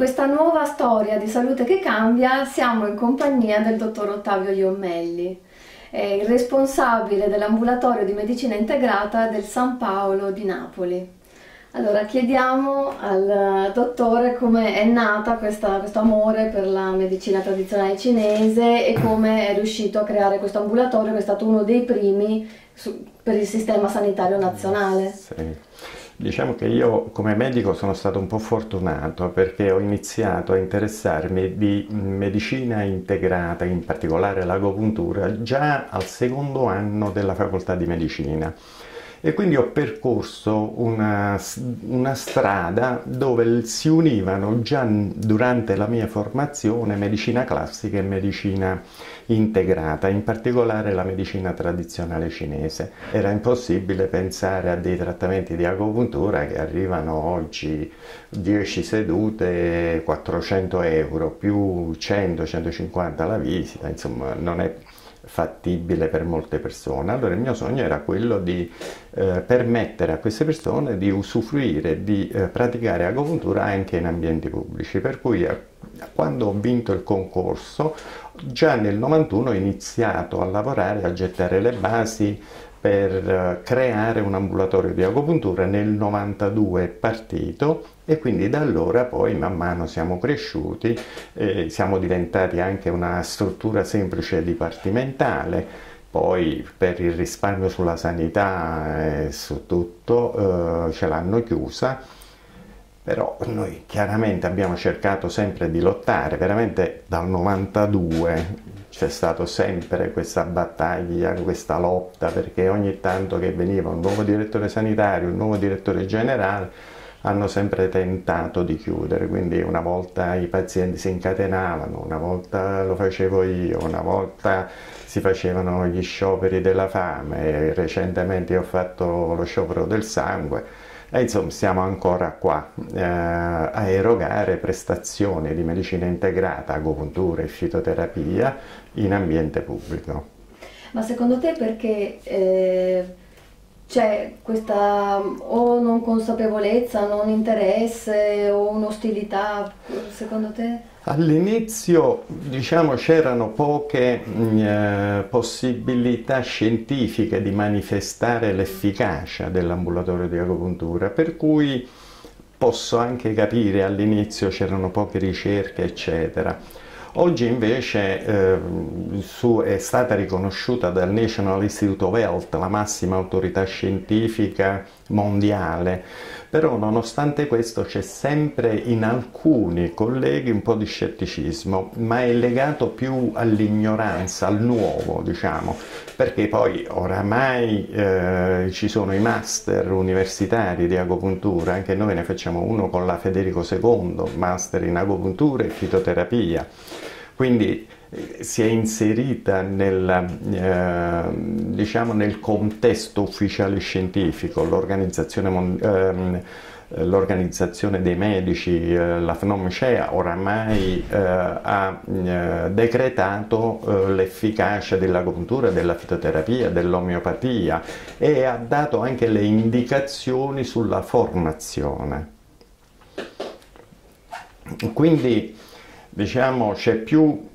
questa nuova storia di salute che cambia siamo in compagnia del dottor Ottavio Iommelli, il responsabile dell'ambulatorio di medicina integrata del San Paolo di Napoli. Allora chiediamo al dottore come è nata questo amore per la medicina tradizionale cinese e come è riuscito a creare questo ambulatorio che è stato uno dei primi su, per il sistema sanitario nazionale. Sì. Diciamo che io come medico sono stato un po' fortunato perché ho iniziato a interessarmi di medicina integrata, in particolare l'agopuntura, già al secondo anno della facoltà di medicina e quindi ho percorso una, una, strada dove si univano già durante la mia formazione medicina classica e medicina integrata, in particolare la medicina tradizionale cinese. Era impossibile pensare a dei trattamenti di agopuntura che arrivano oggi 10 sedute, 400 euro più 100-150 la visita, insomma non è fattibile per molte persone. Allora il mio sogno era quello di eh, permettere a queste persone di usufruire, di eh, praticare agopuntura anche in ambienti pubblici, per cui eh, quando ho vinto il concorso, già nel 91 ho iniziato a lavorare, a gettare le basi per eh, creare un ambulatorio di agopuntura, nel 92 è partito e quindi da allora poi man mano siamo cresciuti, eh, siamo diventati anche una struttura semplice dipartimentale, poi per il risparmio sulla sanità e su tutto eh, ce l'hanno chiusa, però noi chiaramente abbiamo cercato sempre di lottare, veramente dal 92 c'è stata sempre questa battaglia, questa lotta, perché ogni tanto che veniva un nuovo direttore sanitario, un nuovo direttore generale, hanno sempre tentato di chiudere, quindi una volta i pazienti si incatenavano, una volta lo facevo io, una volta si facevano gli scioperi della fame, recentemente ho fatto lo sciopero del sangue e insomma siamo ancora qua eh, a erogare prestazioni di medicina integrata, agopuntura e fitoterapia in ambiente pubblico. Ma secondo te perché eh, c'è questa o non consapevolezza, non interesse o un'ostilità, secondo te? All'inizio diciamo, c'erano poche mm, eh, possibilità scientifiche di manifestare l'efficacia dell'ambulatorio di agopuntura, per cui posso anche capire all'inizio c'erano poche ricerche, eccetera. Oggi invece eh, su, è stata riconosciuta dal National Institute of Health, la massima autorità scientifica mondiale, però nonostante questo c'è sempre in alcuni colleghi un po' di scetticismo, ma è legato più all'ignoranza, al nuovo, diciamo, perché poi oramai eh, ci sono i master universitari di agopuntura, anche noi ne facciamo uno con la Federico II, master in agopuntura e fitoterapia. Quindi si è inserita nel, eh, diciamo nel contesto ufficiale scientifico, l'organizzazione, ehm, l'organizzazione dei medici, eh, la FNOMCEA, oramai eh, ha eh, decretato eh, l'efficacia dell'agopuntura, della fitoterapia, dell'omeopatia e ha dato anche le indicazioni sulla formazione. Quindi diciamo, c'è più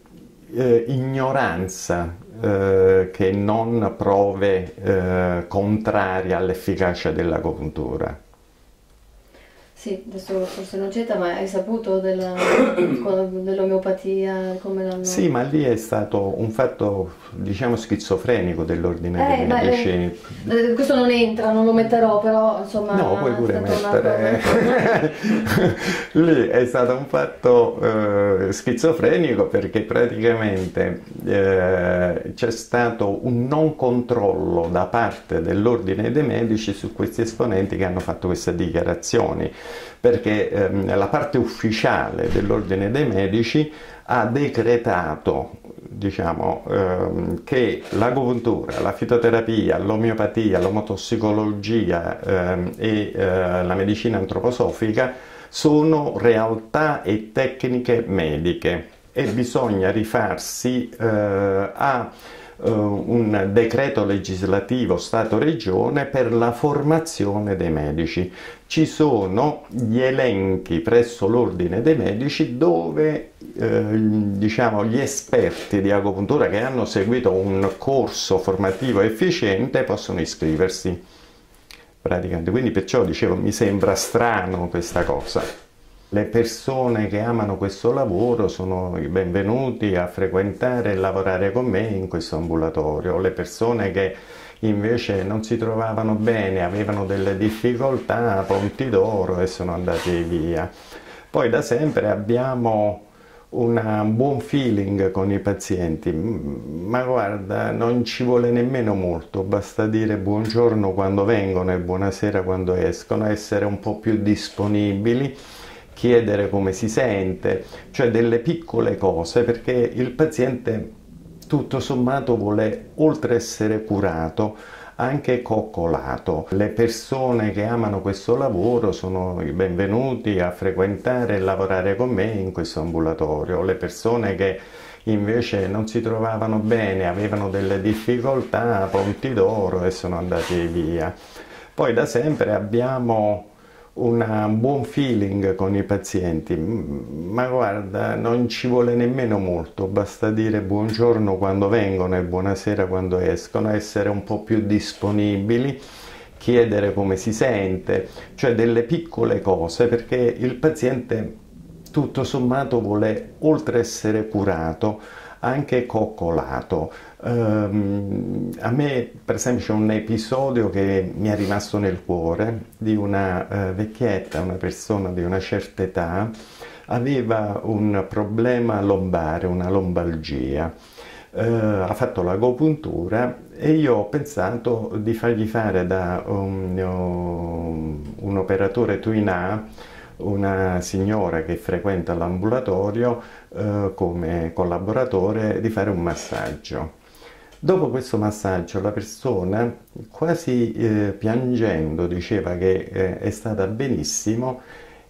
eh, ignoranza eh, che non prove eh, contrarie all'efficacia dell'agopuntura. Sì, adesso forse non c'entra, ma hai saputo della, dell'omeopatia? Come l'hanno... Sì, ma lì è stato un fatto, diciamo, schizofrenico dell'ordine eh, dei medici. Eh, questo non entra, non lo metterò, però insomma... No, puoi pure mettere. lì è stato un fatto eh, schizofrenico perché praticamente eh, c'è stato un non controllo da parte dell'ordine dei medici su questi esponenti che hanno fatto queste dichiarazioni perché ehm, la parte ufficiale dell'Ordine dei Medici ha decretato diciamo, ehm, che l'agopuntura, la fitoterapia, l'omeopatia, l'omotossicologia ehm, e eh, la medicina antroposofica sono realtà e tecniche mediche e bisogna rifarsi eh, a eh, un decreto legislativo Stato-Regione per la formazione dei medici. Ci sono gli elenchi presso l'Ordine dei Medici dove eh, diciamo, gli esperti di agopuntura che hanno seguito un corso formativo efficiente possono iscriversi. Praticamente. Quindi perciò dicevo mi sembra strano questa cosa. Le persone che amano questo lavoro sono i benvenuti a frequentare e lavorare con me in questo ambulatorio. Le persone che invece non si trovavano bene, avevano delle difficoltà, ponti d'oro e sono andati via. Poi da sempre abbiamo un buon feeling con i pazienti, ma guarda, non ci vuole nemmeno molto, basta dire buongiorno quando vengono e buonasera quando escono, essere un po' più disponibili chiedere come si sente, cioè delle piccole cose perché il paziente tutto sommato vuole, oltre essere curato, anche coccolato. Le persone che amano questo lavoro sono i benvenuti a frequentare e lavorare con me in questo ambulatorio. Le persone che invece non si trovavano bene, avevano delle difficoltà, ponti d'oro e sono andati via. Poi da sempre abbiamo un buon feeling con i pazienti, ma guarda, non ci vuole nemmeno molto, basta dire buongiorno quando vengono e buonasera quando escono, essere un po' più disponibili, chiedere come si sente, cioè delle piccole cose perché il paziente tutto sommato vuole, oltre essere curato, anche coccolato. Um, a me, per esempio, c'è un episodio che mi è rimasto nel cuore di una uh, vecchietta, una persona di una certa età, aveva un problema lombare, una lombalgia. Uh, ha fatto l'agopuntura e io ho pensato di fargli fare da un, un, operatore Twin una signora che frequenta l'ambulatorio eh, come collaboratore di fare un massaggio. Dopo questo massaggio la persona quasi eh, piangendo diceva che eh, è stata benissimo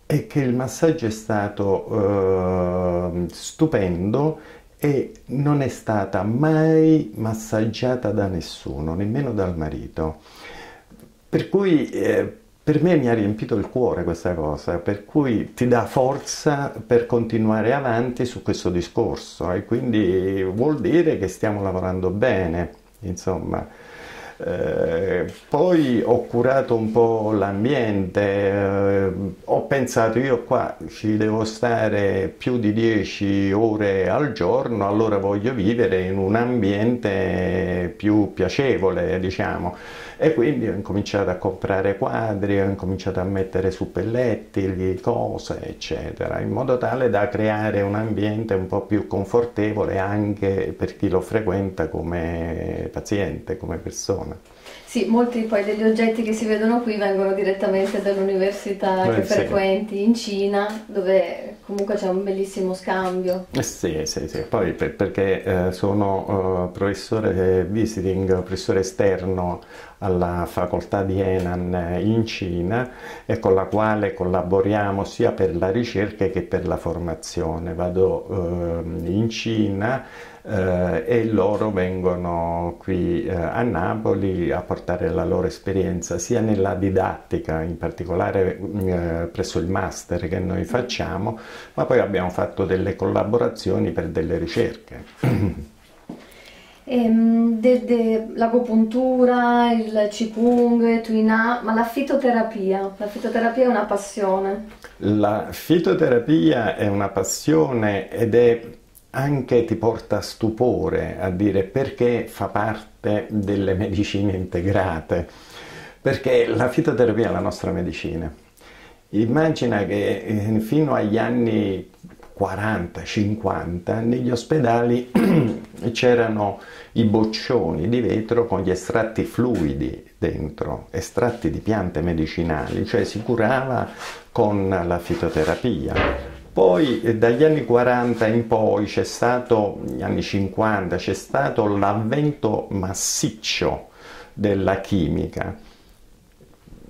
e che il massaggio è stato eh, stupendo e non è stata mai massaggiata da nessuno, nemmeno dal marito. Per cui eh, per me mi ha riempito il cuore questa cosa, per cui ti dà forza per continuare avanti su questo discorso e quindi vuol dire che stiamo lavorando bene, insomma. Eh, poi ho curato un po' l'ambiente, eh, ho pensato io qua ci devo stare più di 10 ore al giorno, allora voglio vivere in un ambiente più piacevole, diciamo. E quindi ho incominciato a comprare quadri, ho incominciato a mettere su pelletti, cose, eccetera, in modo tale da creare un ambiente un po' più confortevole anche per chi lo frequenta come paziente, come persona. Sì, molti poi degli oggetti che si vedono qui vengono direttamente dall'università che sì. frequenti in Cina, dove comunque c'è un bellissimo scambio. Eh sì, sì, sì. Poi per, perché eh, sono uh, professore visiting, professore esterno alla facoltà di Henan in Cina e con la quale collaboriamo sia per la ricerca che per la formazione. Vado uh, in Cina eh, e loro vengono qui eh, a Napoli a portare la loro esperienza sia nella didattica, in particolare eh, presso il master che noi facciamo, ma poi abbiamo fatto delle collaborazioni per delle ricerche. Ehm, l'agopuntura, il Qigong, Tuina, ma la fitoterapia, la fitoterapia è una passione. La fitoterapia è una passione ed è anche ti porta stupore a dire perché fa parte delle medicine integrate, perché la fitoterapia è la nostra medicina. Immagina che eh, fino agli anni 40-50 negli ospedali c'erano i boccioni di vetro con gli estratti fluidi dentro, estratti di piante medicinali, cioè si curava con la fitoterapia. Poi eh, dagli anni 40 in poi c'è stato, negli anni 50, c'è stato l'avvento massiccio della chimica.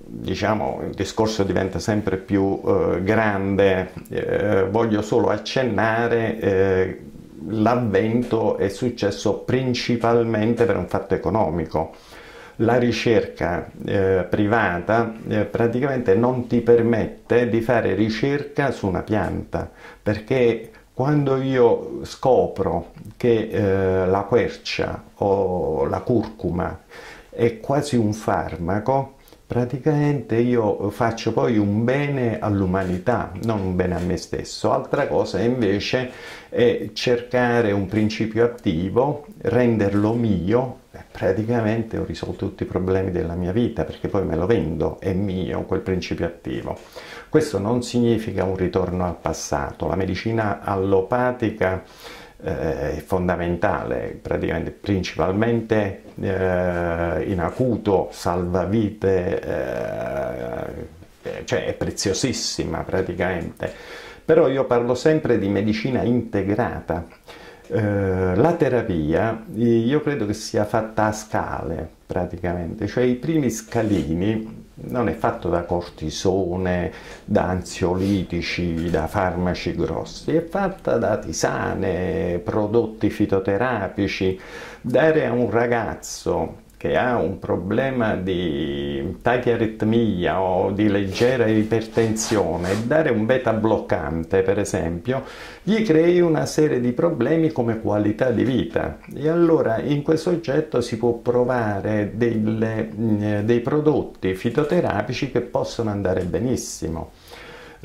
Diciamo, il discorso diventa sempre più eh, grande, eh, voglio solo accennare eh, l'avvento è successo principalmente per un fatto economico. La ricerca eh, privata eh, praticamente non ti permette di fare ricerca su una pianta perché quando io scopro che eh, la quercia o la curcuma è quasi un farmaco, praticamente io faccio poi un bene all'umanità, non un bene a me stesso. Altra cosa invece è cercare un principio attivo, renderlo mio, praticamente ho risolto tutti i problemi della mia vita perché poi me lo vendo, è mio quel principio attivo. Questo non significa un ritorno al passato, la medicina allopatica eh, fondamentale, praticamente principalmente eh, in acuto, salva vite, eh, cioè è preziosissima praticamente. Però io parlo sempre di medicina integrata. Eh, la terapia io credo che sia fatta a scale praticamente, cioè i primi scalini non è fatto da cortisone, da ansiolitici, da farmaci grossi, è fatta da tisane, prodotti fitoterapici. Dare a un ragazzo che ha un problema di tachiaritmia o di leggera ipertensione, dare un beta bloccante per esempio, gli crei una serie di problemi come qualità di vita e allora in quel soggetto si può provare delle, dei prodotti fitoterapici che possono andare benissimo.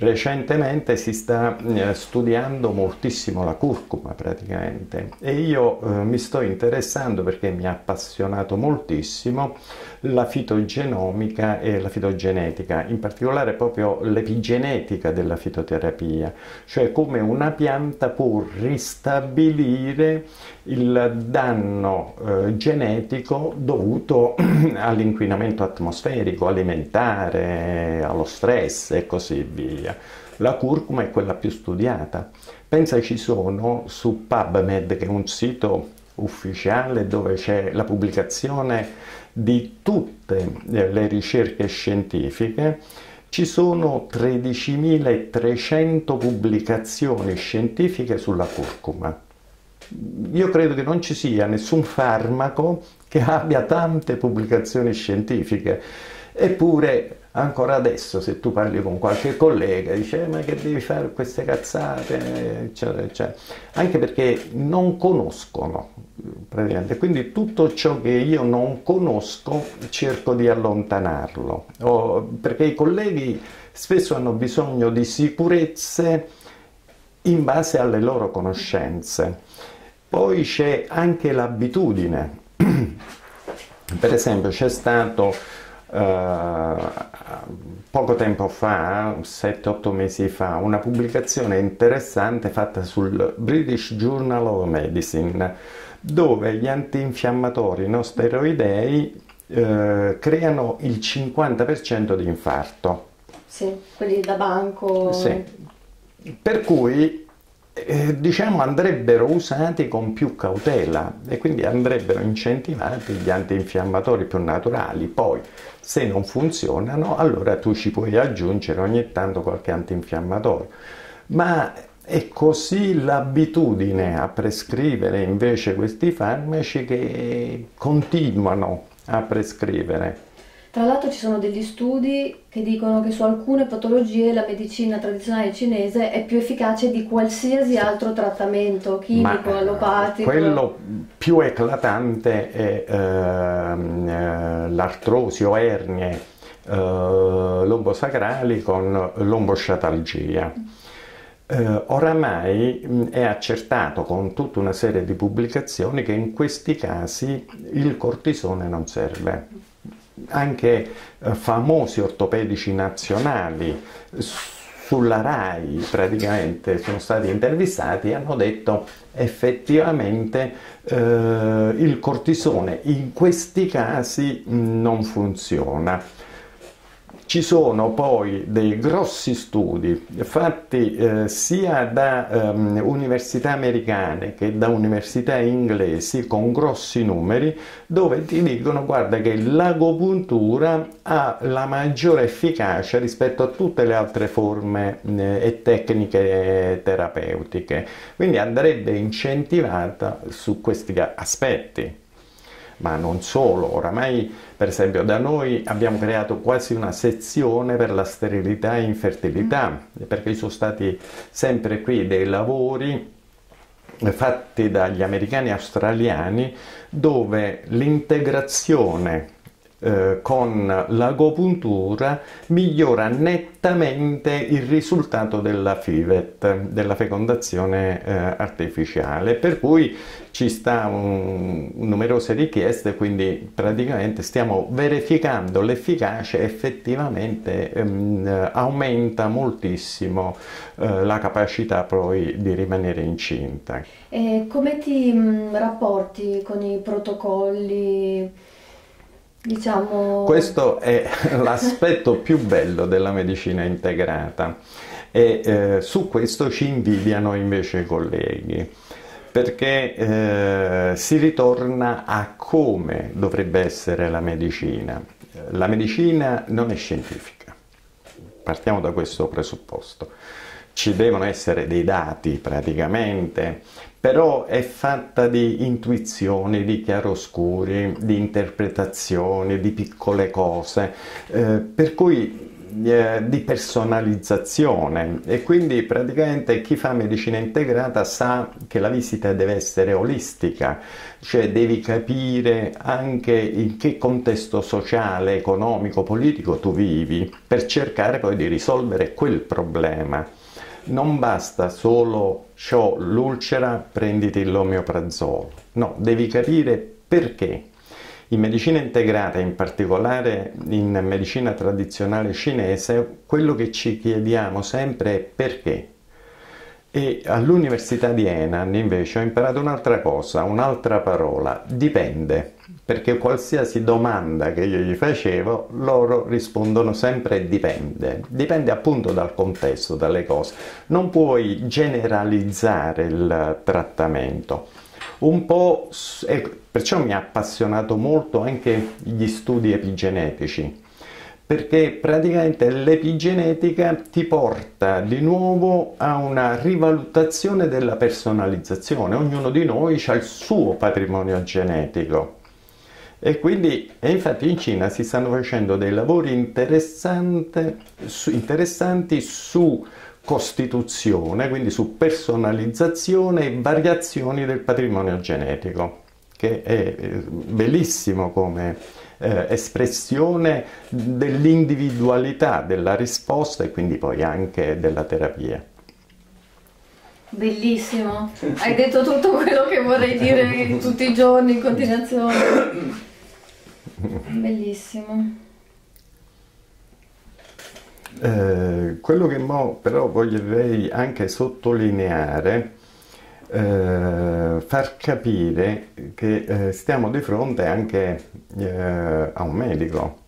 Recentemente si sta eh, studiando moltissimo la curcuma praticamente. E io eh, mi sto interessando perché mi ha appassionato moltissimo la fitogenomica e la fitogenetica, in particolare proprio l'epigenetica della fitoterapia, cioè come una pianta può ristabilire il danno eh, genetico dovuto all'inquinamento atmosferico, alimentare, allo stress e così via. La curcuma è quella più studiata. Pensa ci sono su PubMed, che è un sito ufficiale dove c'è la pubblicazione di tutte le ricerche scientifiche, ci sono 13.300 pubblicazioni scientifiche sulla curcuma. Io credo che non ci sia nessun farmaco che abbia tante pubblicazioni scientifiche, eppure ancora adesso se tu parli con qualche collega dice eh, ma che devi fare queste cazzate? Eccetera eccetera. Anche perché non conoscono praticamente. Quindi tutto ciò che io non conosco cerco di allontanarlo. Oh, perché i colleghi spesso hanno bisogno di sicurezze in base alle loro conoscenze. Poi c'è anche l'abitudine. Per esempio c'è stato poco tempo fa, 7-8 mesi fa, una pubblicazione interessante fatta sul British Journal of Medicine, dove gli antinfiammatori non steroidei uh, creano il 50% di infarto. Sì, quelli da banco. Sì. Per cui eh, diciamo andrebbero usati con più cautela e quindi andrebbero incentivati gli antinfiammatori più naturali. Poi se non funzionano allora tu ci puoi aggiungere ogni tanto qualche antinfiammatorio. Ma è così l'abitudine a prescrivere invece questi farmaci che continuano a prescrivere tra l'altro ci sono degli studi che dicono che su alcune patologie la medicina tradizionale cinese è più efficace di qualsiasi altro trattamento chimico, Ma, allopatico. Quello più eclatante è ehm, eh, l'artrosi o ernie eh, lombosacrali con lombosciatalgia. Eh, oramai è accertato con tutta una serie di pubblicazioni che in questi casi il cortisone non serve anche eh, famosi ortopedici nazionali sulla RAI praticamente sono stati intervistati e hanno detto effettivamente eh, il cortisone in questi casi non funziona. Ci sono poi dei grossi studi fatti eh, sia da um, università americane che da università inglesi con grossi numeri dove ti dicono guarda che l'agopuntura ha la maggiore efficacia rispetto a tutte le altre forme eh, e tecniche terapeutiche. Quindi andrebbe incentivata su questi aspetti ma non solo, oramai per esempio da noi abbiamo creato quasi una sezione per la sterilità e infertilità, mm. perché ci sono stati sempre qui dei lavori fatti dagli americani e australiani dove l'integrazione eh, con l'agopuntura migliora nettamente il risultato della FIVET, della fecondazione eh, artificiale, per cui ci stanno numerose richieste, quindi praticamente stiamo verificando l'efficacia effettivamente ehm, aumenta moltissimo eh, la capacità poi di rimanere incinta. E come ti mh, rapporti con i protocolli? Diciamo... Questo è l'aspetto più bello della medicina integrata e eh, su questo ci invidiano invece i colleghi perché eh, si ritorna a come dovrebbe essere la medicina. La medicina non è scientifica, partiamo da questo presupposto. Ci devono essere dei dati praticamente però è fatta di intuizioni, di chiaroscuri, di interpretazioni, di piccole cose, eh, per cui eh, di personalizzazione. E quindi praticamente chi fa medicina integrata sa che la visita deve essere olistica, cioè devi capire anche in che contesto sociale, economico, politico tu vivi per cercare poi di risolvere quel problema non basta solo ho l'ulcera, prenditi l'omeoprazolo. No, devi capire perché. In medicina integrata, in particolare in medicina tradizionale cinese, quello che ci chiediamo sempre è perché. E all'Università di Henan invece ho imparato un'altra cosa, un'altra parola, dipende, perché qualsiasi domanda che io gli facevo, loro rispondono sempre dipende, dipende appunto dal contesto, dalle cose. Non puoi generalizzare il trattamento. Un po', perciò mi ha appassionato molto anche gli studi epigenetici perché praticamente l'epigenetica ti porta di nuovo a una rivalutazione della personalizzazione. Ognuno di noi ha il suo patrimonio genetico. E quindi, e infatti in Cina si stanno facendo dei lavori interessanti su costituzione, quindi su personalizzazione e variazioni del patrimonio genetico, che è eh, bellissimo come eh, espressione dell'individualità della risposta e quindi poi anche della terapia. Bellissimo, hai detto tutto quello che vorrei dire tutti i giorni in continuazione. Bellissimo. Eh, quello che mo però voglierei anche sottolineare eh, far capire che eh, stiamo di fronte anche eh, a un medico.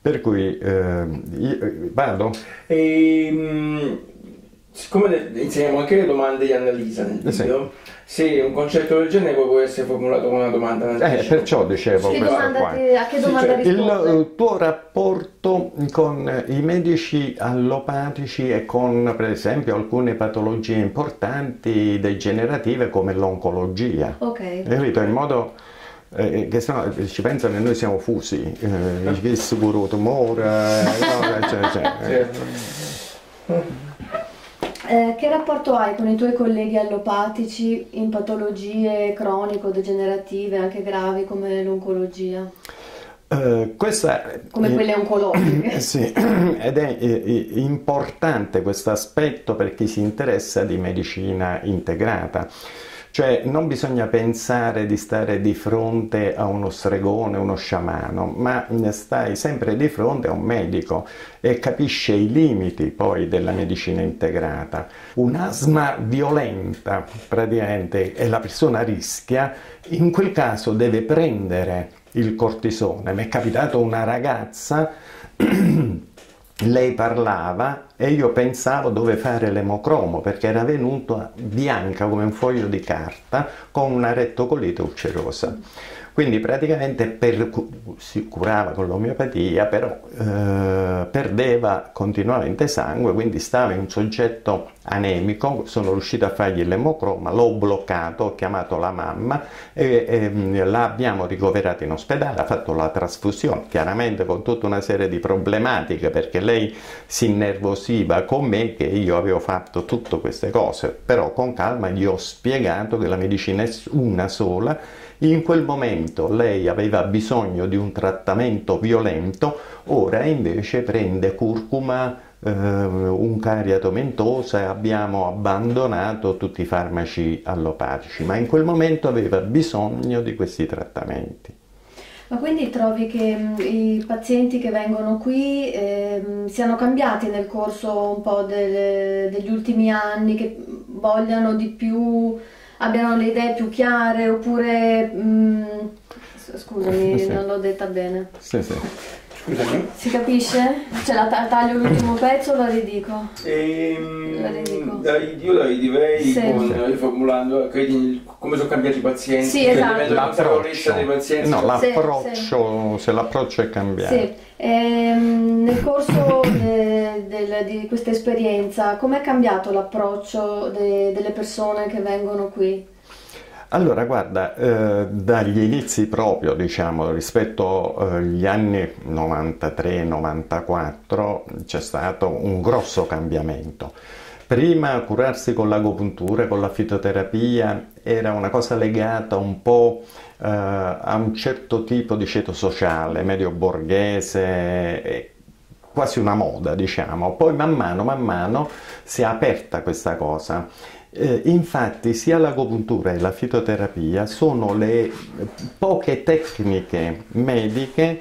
Per cui eh, io, vado. E, ehm, siccome inseriamo anche le domande di Annalisa nel video, sì sì, un concetto del genere può essere formulato con una domanda. Eh, perciò dicevo che questo qua. Ti, a che domanda sì, cioè, Il tuo rapporto con i medici allopatici e con, per esempio, alcune patologie importanti degenerative come l'oncologia. Ok. Capito? In modo... Eh, che sennò ci pensano che noi siamo fusi, eh, sicuro tumore, eh, no, cioè, cioè, eh. Eh, che rapporto hai con i tuoi colleghi allopatici in patologie cronico-degenerative, anche gravi come l'oncologia? Uh, questa, come eh, quelle oncologiche. sì, ed è, è importante questo aspetto per chi si interessa di medicina integrata. Cioè non bisogna pensare di stare di fronte a uno stregone, uno sciamano, ma stai sempre di fronte a un medico e capisce i limiti poi della medicina integrata. Un'asma violenta praticamente e la persona rischia, in quel caso deve prendere il cortisone. Mi è capitato una ragazza lei parlava e io pensavo dove fare l'emocromo perché era venuta bianca come un foglio di carta con una rettocolite ulcerosa. Quindi praticamente per, si curava con l'omeopatia, però eh, perdeva continuamente sangue, quindi stava in un soggetto anemico, sono riuscito a fargli l'emocroma, l'ho bloccato, ho chiamato la mamma e, e l'abbiamo ricoverato in ospedale, ha fatto la trasfusione, chiaramente con tutta una serie di problematiche perché lei si innervosiva con me che io avevo fatto tutte queste cose, però con calma gli ho spiegato che la medicina è una sola in quel momento lei aveva bisogno di un trattamento violento, ora invece prende curcuma, eh, un cariatomentosa e abbiamo abbandonato tutti i farmaci allopatici, ma in quel momento aveva bisogno di questi trattamenti. Ma quindi trovi che mh, i pazienti che vengono qui eh, siano cambiati nel corso un po' del, degli ultimi anni, che vogliano di più abbiano le idee più chiare oppure... Mm, scusami, sì. non l'ho detta bene. Sì, sì. Scusami. Si capisce? Cioè la taglio l'ultimo pezzo o la ridico? Ehm, la ridico. io la ridirei sì. con, riformulando, credi, come sono cambiati i pazienti? Sì, esatto. L'approccio, dei pazienti. No, l'approccio, se l'approccio è cambiato. Sì. Ehm, nel corso de, de, di questa esperienza, com'è cambiato l'approccio de, delle persone che vengono qui? Allora, guarda, eh, dagli inizi proprio, diciamo, rispetto agli eh, anni 93-94 c'è stato un grosso cambiamento. Prima curarsi con l'agopuntura, con la fitoterapia, era una cosa legata un po' eh, a un certo tipo di ceto sociale, medio borghese, quasi una moda, diciamo. Poi man mano, man mano si è aperta questa cosa eh, infatti sia l'agopuntura che la fitoterapia sono le poche tecniche mediche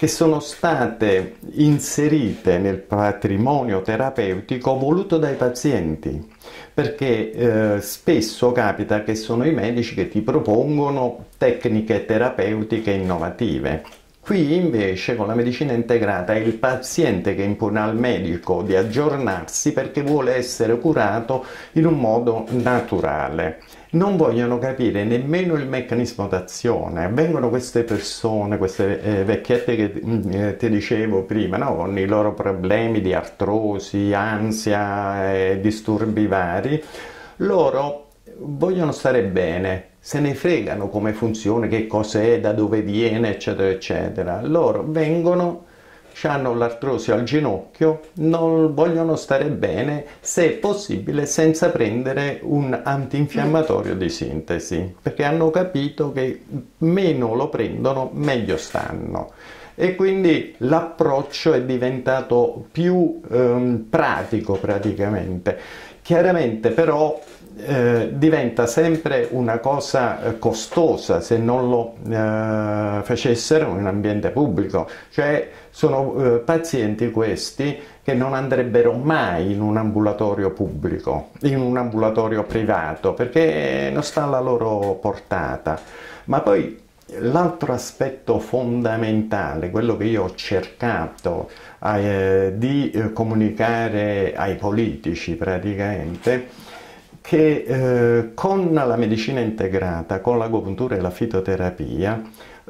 che sono state inserite nel patrimonio terapeutico voluto dai pazienti, perché eh, spesso capita che sono i medici che ti propongono tecniche terapeutiche innovative Qui invece con la medicina integrata è il paziente che impone al medico di aggiornarsi perché vuole essere curato in un modo naturale. Non vogliono capire nemmeno il meccanismo d'azione. Vengono queste persone, queste eh, vecchiette che mm, eh, ti dicevo prima, no? con i loro problemi di artrosi, ansia e disturbi vari, loro vogliono stare bene, se ne fregano come funziona, che cos'è, da dove viene, eccetera, eccetera. Loro vengono, hanno l'artrosi al ginocchio, non vogliono stare bene, se possibile, senza prendere un antinfiammatorio di sintesi, perché hanno capito che meno lo prendono, meglio stanno. E quindi l'approccio è diventato più ehm, pratico praticamente. Chiaramente però eh, diventa sempre una cosa eh, costosa se non lo eh, facessero in ambiente pubblico, cioè sono eh, pazienti questi che non andrebbero mai in un ambulatorio pubblico, in un ambulatorio privato, perché non sta alla loro portata. Ma poi L'altro aspetto fondamentale, quello che io ho cercato eh, di eh, comunicare ai politici praticamente, che eh, con la medicina integrata, con l'agopuntura e la fitoterapia,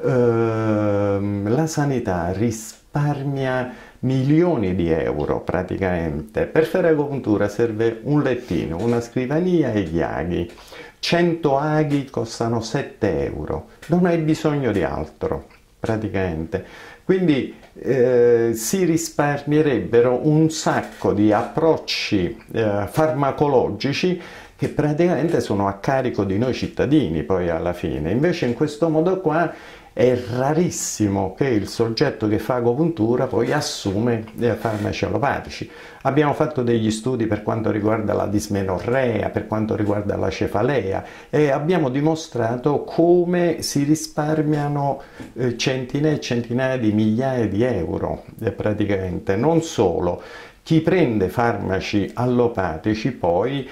eh, la sanità risparmia milioni di euro praticamente. Per fare agopuntura serve un lettino, una scrivania e gli aghi. 100 aghi costano 7 euro, non hai bisogno di altro praticamente. Quindi eh, si risparmierebbero un sacco di approcci eh, farmacologici che praticamente sono a carico di noi cittadini poi alla fine. Invece in questo modo qua è rarissimo che il soggetto che fa agopuntura poi assume farmaci allopatici. Abbiamo fatto degli studi per quanto riguarda la dismenorrea, per quanto riguarda la cefalea e abbiamo dimostrato come si risparmiano eh, centinaia e centinaia di migliaia di euro eh, praticamente. Non solo, chi prende farmaci allopatici poi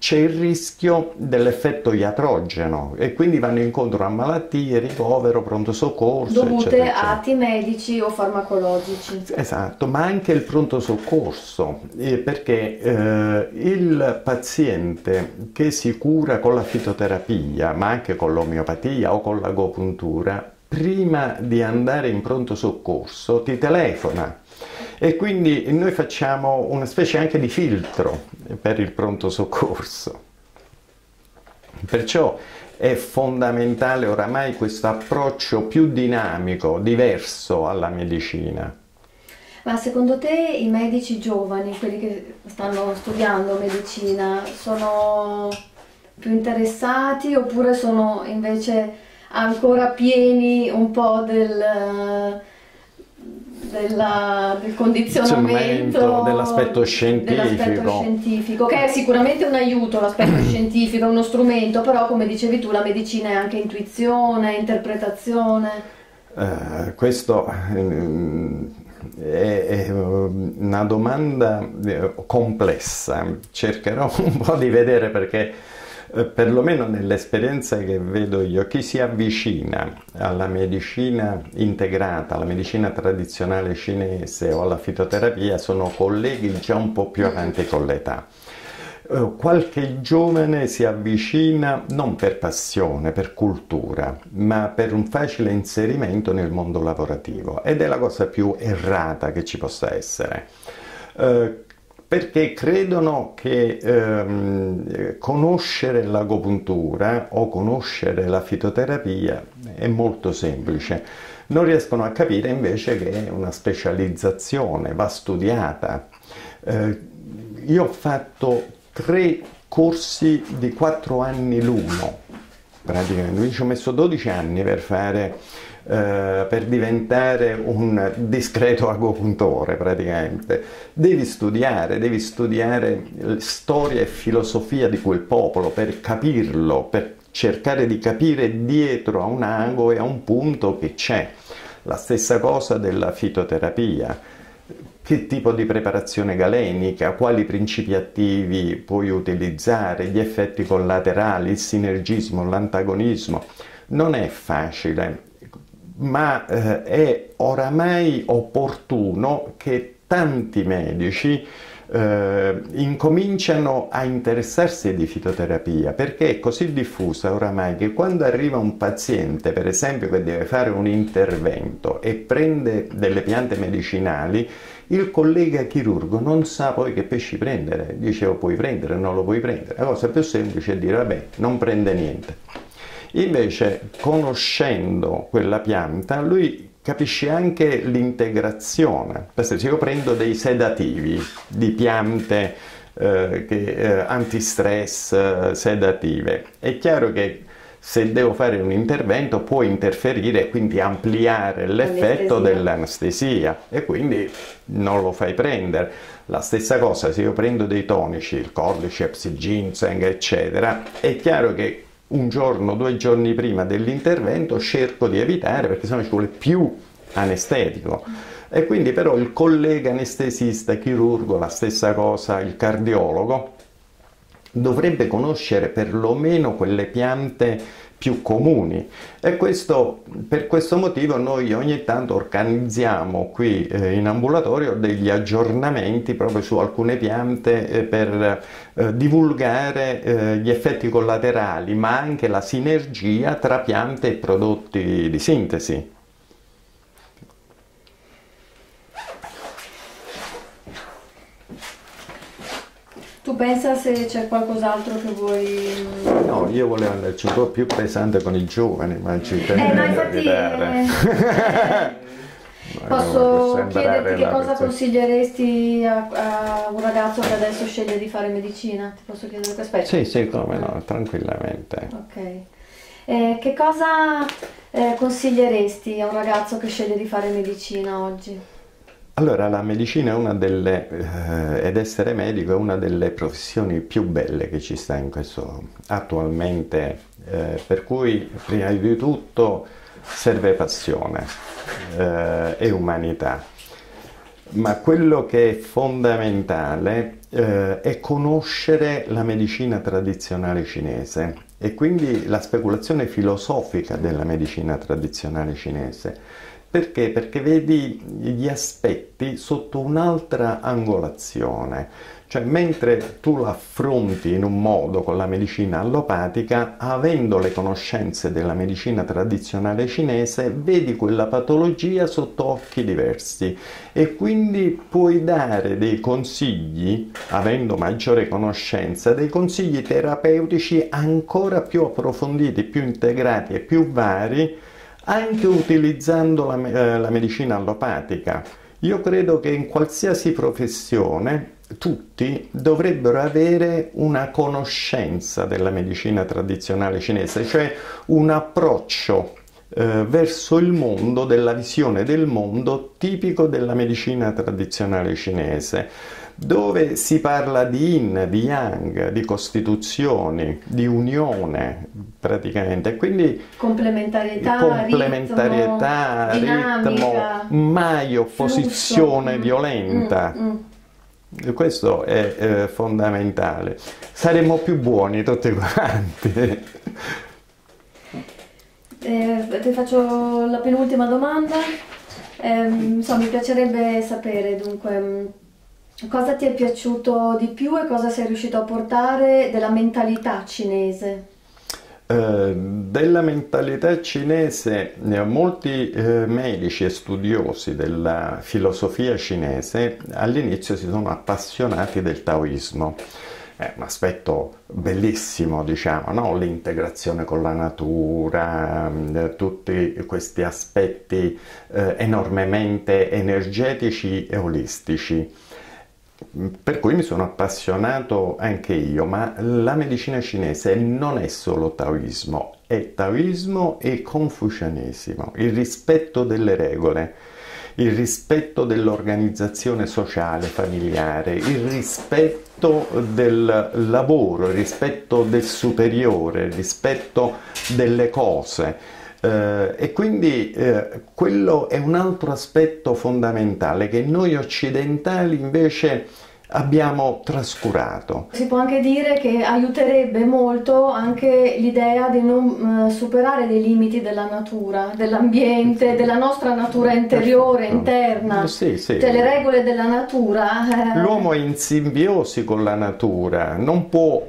c'è il rischio dell'effetto iatrogeno e quindi vanno incontro a malattie, ricovero, pronto soccorso. Dovute eccetera, eccetera. a atti medici o farmacologici. Esatto, ma anche il pronto soccorso, perché eh, il paziente che si cura con la fitoterapia, ma anche con l'omeopatia o con l'agopuntura, prima di andare in pronto soccorso ti telefona e quindi noi facciamo una specie anche di filtro per il pronto soccorso. Perciò è fondamentale oramai questo approccio più dinamico, diverso alla medicina. Ma secondo te i medici giovani, quelli che stanno studiando medicina, sono più interessati oppure sono invece ancora pieni un po' del, della, del condizionamento dell'aspetto scientifico. dell'aspetto scientifico, che è sicuramente un aiuto l'aspetto scientifico, è uno strumento, però come dicevi tu la medicina è anche intuizione, interpretazione. Uh, questo uh, è, è, una domanda eh, complessa, cercherò un po' di vedere perché eh, perlomeno nell'esperienza che vedo io, chi si avvicina alla medicina integrata, alla medicina tradizionale cinese o alla fitoterapia sono colleghi già un po' più avanti con l'età. Eh, qualche giovane si avvicina non per passione, per cultura, ma per un facile inserimento nel mondo lavorativo ed è la cosa più errata che ci possa essere. Uh, perché credono che ehm, conoscere l'agopuntura o conoscere la fitoterapia è molto semplice. Non riescono a capire invece che è una specializzazione, va studiata. Eh, io ho fatto tre corsi di quattro anni l'uno, praticamente, ci ho messo 12 anni per fare eh, per diventare un discreto agopuntore praticamente. Devi studiare, devi studiare storia e filosofia di quel popolo per capirlo, per cercare di capire dietro a un ago e a un punto che c'è. La stessa cosa della fitoterapia. Che tipo di preparazione galenica, quali principi attivi puoi utilizzare, gli effetti collaterali, il sinergismo, l'antagonismo. Non è facile ma eh, è oramai opportuno che tanti medici eh, incominciano a interessarsi di fitoterapia perché è così diffusa oramai che quando arriva un paziente, per esempio, che deve fare un intervento e prende delle piante medicinali, il collega chirurgo non sa poi che pesci prendere. Dice lo puoi prendere, non lo puoi prendere. La cosa più semplice è dire vabbè, non prende niente. Invece, conoscendo quella pianta, lui capisce anche l'integrazione. Per esempio, se io prendo dei sedativi di piante eh, che, eh, antistress, eh, sedative, è chiaro che se devo fare un intervento può interferire e quindi ampliare l'effetto dell'anestesia e quindi non lo fai prendere. La stessa cosa se io prendo dei tonici, il cordyceps, il ginseng, eccetera, è chiaro che un giorno, due giorni prima dell'intervento cerco di evitare perché sennò ci vuole più anestetico. E quindi però il collega anestesista, chirurgo, la stessa cosa, il cardiologo, dovrebbe conoscere perlomeno quelle piante più comuni e questo, per questo motivo noi ogni tanto organizziamo qui eh, in ambulatorio degli aggiornamenti proprio su alcune piante eh, per eh, divulgare eh, gli effetti collaterali ma anche la sinergia tra piante e prodotti di sintesi. Tu pensa se c'è qualcos'altro che vuoi... No, io volevo andarci un po' più pesante con i giovani, ma ci tengo eh, no, infatti, eh, Posso chiederti che cosa consiglieresti a, a, un ragazzo che adesso sceglie di fare medicina? Ti posso chiedere questo? Sì, sì, come no, tranquillamente. Ok. Eh, che cosa eh, consiglieresti a un ragazzo che sceglie di fare medicina oggi? Allora, la medicina è una delle, eh, ed essere medico è una delle professioni più belle che ci sta in questo attualmente, eh, per cui prima di tutto serve passione eh, e umanità. ma quello che è fondamentale eh, è conoscere la medicina tradizionale cinese e quindi la speculazione filosofica della medicina tradizionale cinese. Perché? Perché vedi gli aspetti sotto un'altra angolazione. Cioè, mentre tu l'affronti in un modo con la medicina allopatica, avendo le conoscenze della medicina tradizionale cinese, vedi quella patologia sotto occhi diversi e quindi puoi dare dei consigli, avendo maggiore conoscenza, dei consigli terapeutici ancora più approfonditi, più integrati e più vari, anche utilizzando la, eh, la medicina allopatica. Io credo che in qualsiasi professione tutti dovrebbero avere una conoscenza della medicina tradizionale cinese, cioè un approccio eh, verso il mondo, della visione del mondo tipico della medicina tradizionale cinese, dove si parla di yin, di yang, di costituzioni, di unione praticamente. Quindi complementarietà, complementarietà ritmo, ritmo mai opposizione flusso. violenta. Mm, mm. Questo è eh, fondamentale. Saremo più buoni tutti quanti. Eh, ti faccio la penultima domanda. Eh, insomma, mi piacerebbe sapere dunque mm, cosa ti è piaciuto di più e cosa sei riuscito a portare della mentalità cinese. Eh, della mentalità cinese, molti eh, medici e studiosi della filosofia cinese all'inizio si sono appassionati del taoismo. È un aspetto bellissimo, diciamo, no? l'integrazione con la natura, mm, tutti questi aspetti eh, enormemente energetici e olistici per cui mi sono appassionato anche io, ma la medicina cinese non è solo taoismo, è taoismo e confucianesimo, il rispetto delle regole, il rispetto dell'organizzazione sociale, familiare, il rispetto del lavoro, il rispetto del superiore, il rispetto delle cose. Eh, e quindi eh, quello è un altro aspetto fondamentale che noi occidentali invece abbiamo trascurato. Si può anche dire che aiuterebbe molto anche l'idea di non uh, superare dei limiti della natura, dell'ambiente, della nostra natura interiore, interna, sì, sì. Cioè, le regole della natura. Eh. L'uomo è in simbiosi con la natura, non può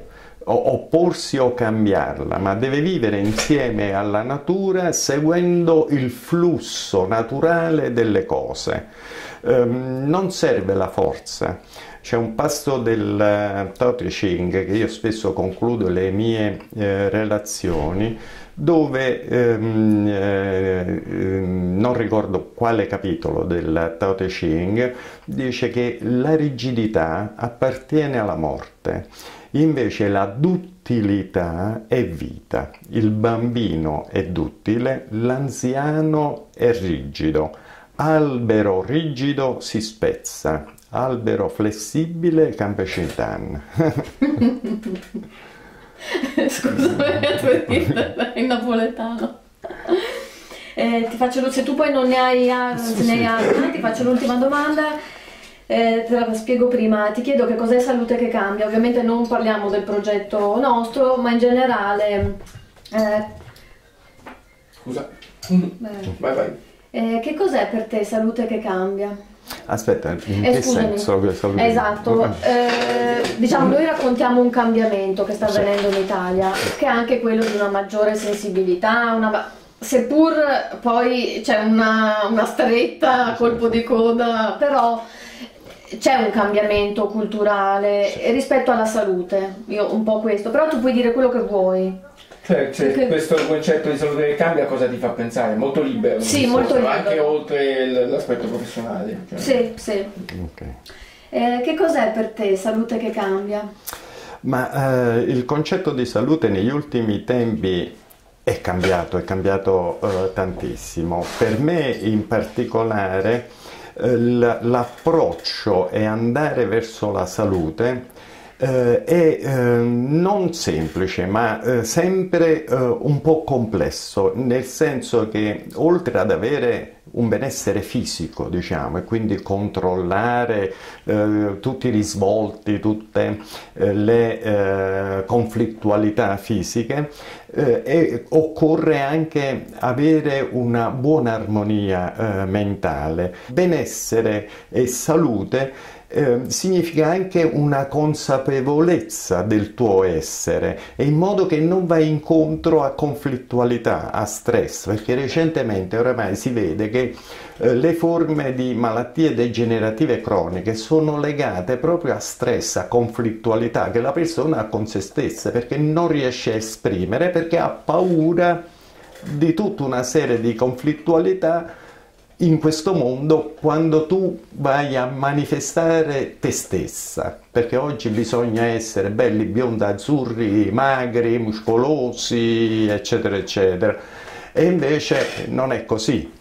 opporsi o cambiarla, ma deve vivere insieme alla natura seguendo il flusso naturale delle cose. Um, non serve la forza. C'è un passo del uh, Tao Te Ching che io spesso concludo le mie eh, relazioni dove ehm, eh, non ricordo quale capitolo del Tao Te Ching dice che la rigidità appartiene alla morte Invece la duttilità è vita, il bambino è duttile, l'anziano è rigido, albero rigido si spezza, albero flessibile campescintan. Scusami, in napoletano. Eh, ti faccio, se tu poi non ne hai, se ne hai altre, ti faccio l'ultima domanda eh, te la spiego prima, ti chiedo che cos'è Salute che cambia, ovviamente non parliamo del progetto nostro, ma in generale... Eh, Scusa, beh, vai vai. Eh, che cos'è per te Salute che cambia? Aspetta, in eh, che senso? Esatto, eh, diciamo noi raccontiamo un cambiamento che sta avvenendo in Italia, che è anche quello di una maggiore sensibilità, una, seppur poi c'è una, una stretta colpo di coda, però c'è un cambiamento culturale sì. rispetto alla salute, io un po' questo, però tu puoi dire quello che vuoi. Cioè, cioè Perché... questo concetto di salute che cambia cosa ti fa pensare? Molto libero. Sì, molto libero. Anche oltre l'aspetto professionale. Cioè. Sì, sì. Okay. Eh, che cos'è per te salute che cambia? Ma eh, il concetto di salute negli ultimi tempi è cambiato, è cambiato eh, tantissimo. Per me in particolare l'approccio e andare verso la salute eh, è eh, non semplice, ma eh, sempre eh, un po' complesso, nel senso che oltre ad avere un benessere fisico, diciamo, e quindi controllare eh, tutti i risvolti, tutte eh, le eh, conflittualità fisiche, eh, e occorre anche avere una buona armonia mentale. Benessere e salute eh, significa anche una consapevolezza del tuo essere e in modo che non vai incontro a conflittualità, a stress, perché recentemente oramai si vede che eh, le forme di malattie degenerative croniche sono legate proprio a stress, a conflittualità che la persona ha con se stessa perché non riesce a esprimere, perché ha paura di tutta una serie di conflittualità in questo mondo quando tu vai a manifestare te stessa, perché oggi bisogna essere belli, biondi, azzurri, magri, muscolosi, eccetera, eccetera. E invece non è così.